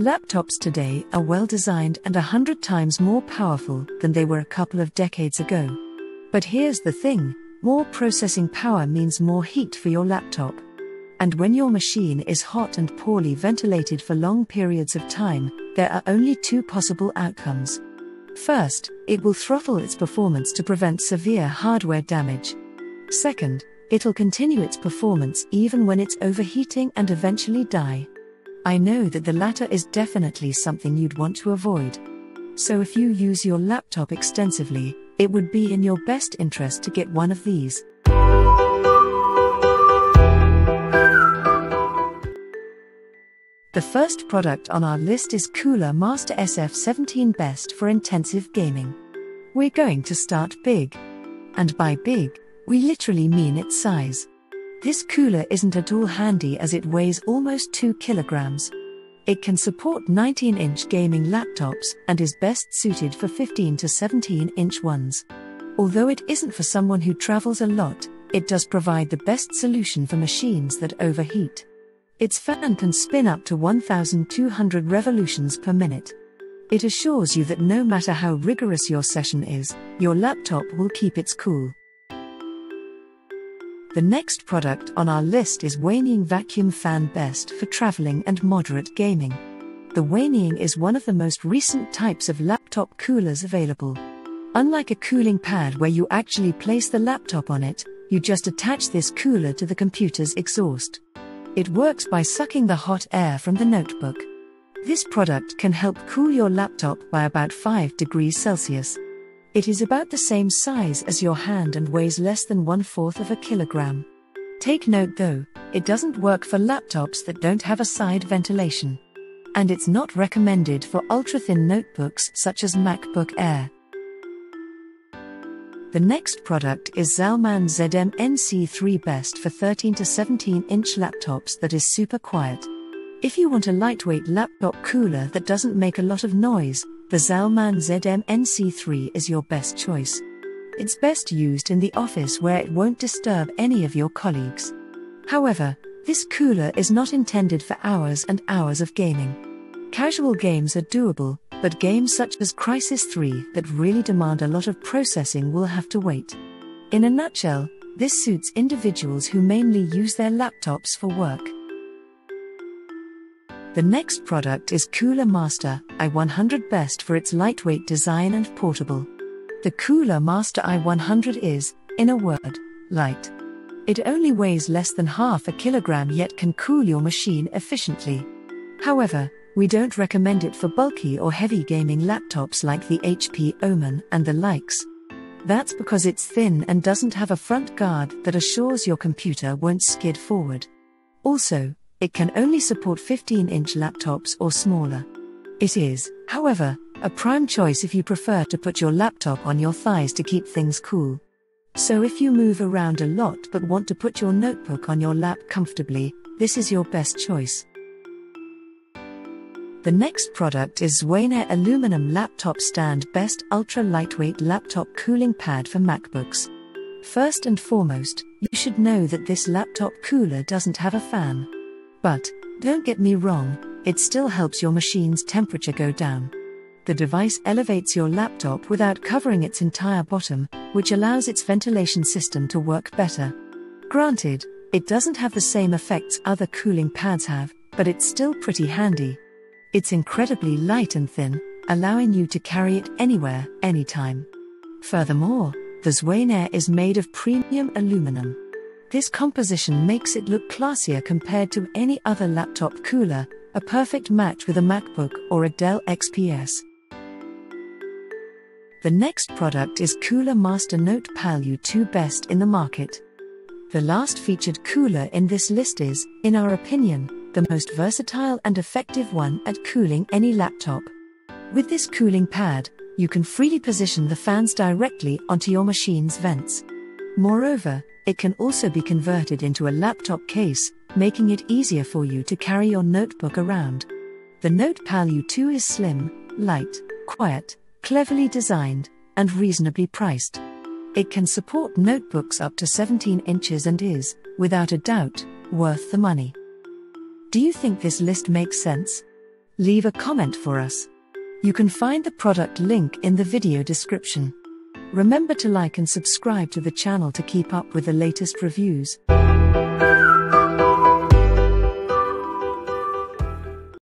Laptops today are well designed and a hundred times more powerful than they were a couple of decades ago. But here's the thing more processing power means more heat for your laptop. And when your machine is hot and poorly ventilated for long periods of time, there are only two possible outcomes. First, it will throttle its performance to prevent severe hardware damage. Second, it'll continue its performance even when it's overheating and eventually die. I know that the latter is definitely something you'd want to avoid. So if you use your laptop extensively, it would be in your best interest to get one of these. The first product on our list is Cooler Master SF17 Best for intensive gaming. We're going to start big. And by big, we literally mean its size. This cooler isn't at all handy as it weighs almost 2 kilograms. It can support 19 inch gaming laptops and is best suited for 15 to 17 inch ones. Although it isn't for someone who travels a lot, it does provide the best solution for machines that overheat. Its fan can spin up to 1200 revolutions per minute. It assures you that no matter how rigorous your session is, your laptop will keep its cool. The next product on our list is Wanying Vacuum Fan Best for traveling and moderate gaming. The Wanying is one of the most recent types of laptop coolers available. Unlike a cooling pad where you actually place the laptop on it, you just attach this cooler to the computer's exhaust. It works by sucking the hot air from the notebook. This product can help cool your laptop by about 5 degrees Celsius. It is about the same size as your hand and weighs less than one fourth of a kilogram. Take note though, it doesn't work for laptops that don't have a side ventilation. And it's not recommended for ultra thin notebooks such as MacBook Air. The next product is Zalman ZM NC3 Best for 13 to 17 inch laptops that is super quiet. If you want a lightweight laptop cooler that doesn't make a lot of noise, the Zalman ZM NC3 is your best choice. It's best used in the office where it won't disturb any of your colleagues. However, this cooler is not intended for hours and hours of gaming. Casual games are doable, but games such as Crysis 3 that really demand a lot of processing will have to wait. In a nutshell, this suits individuals who mainly use their laptops for work. The next product is Cooler Master i100 Best for its lightweight design and portable. The Cooler Master i100 is, in a word, light. It only weighs less than half a kilogram yet can cool your machine efficiently. However, we don't recommend it for bulky or heavy gaming laptops like the HP Omen and the likes. That's because it's thin and doesn't have a front guard that assures your computer won't skid forward. Also, it can only support 15 inch laptops or smaller. It is, however, a prime choice if you prefer to put your laptop on your thighs to keep things cool. So if you move around a lot but want to put your notebook on your lap comfortably, this is your best choice. The next product is Xuenair Aluminum Laptop Stand Best Ultra Lightweight Laptop Cooling Pad for MacBooks. First and foremost, you should know that this laptop cooler doesn't have a fan. But, don't get me wrong, it still helps your machine's temperature go down. The device elevates your laptop without covering its entire bottom, which allows its ventilation system to work better. Granted, it doesn't have the same effects other cooling pads have, but it's still pretty handy. It's incredibly light and thin, allowing you to carry it anywhere, anytime. Furthermore, the Xuenair is made of premium aluminum. This composition makes it look classier compared to any other laptop cooler, a perfect match with a MacBook or a Dell XPS. The next product is Cooler Master NotePal U2 Best in the market. The last featured cooler in this list is, in our opinion, the most versatile and effective one at cooling any laptop. With this cooling pad, you can freely position the fans directly onto your machine's vents. Moreover, it can also be converted into a laptop case, making it easier for you to carry your notebook around. The NotePal U2 is slim, light, quiet, cleverly designed, and reasonably priced. It can support notebooks up to 17 inches and is, without a doubt, worth the money. Do you think this list makes sense? Leave a comment for us. You can find the product link in the video description. Remember to like and subscribe to the channel to keep up with the latest reviews.